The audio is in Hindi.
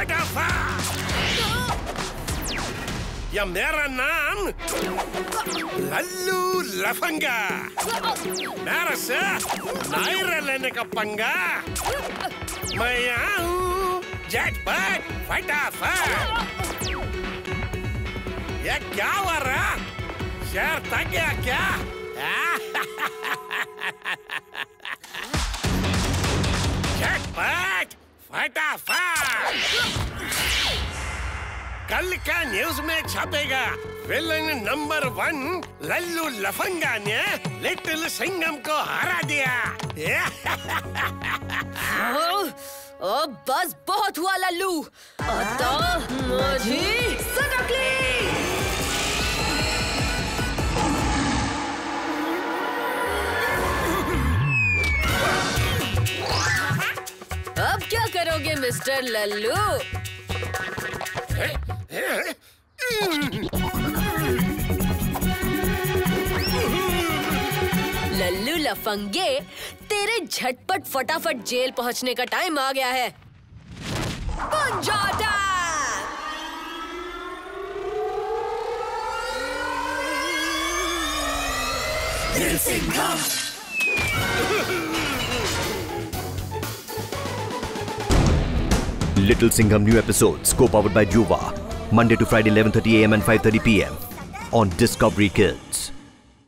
फटाफट या मेरा नाम लल्लू लफंगा मेरा से नायरा लेने का पंगा मैं यहाँ हूँ झटपट फटाफट ये क्या हो रहा शेर था क्या क्या झटपट फटाफट कल का न्यूज़ में छपेगा विलन नंबर वन लल्लू लफंगा ने लिटिल सिंगम को हरा दिया ओ, ओ, बस बहुत हुआ लल्लू। आता मुझे सनकली अब क्या करोगे मिस्टर लल्लू? लल्लू लफंगे तेरे झटपट फटाफट जेल पहुँचने का टाइम आ गया है! Little Singham new episodes co-powered by Juva. Monday to Friday 11:30 a.m. and 5:30 p.m. on Discovery Kids.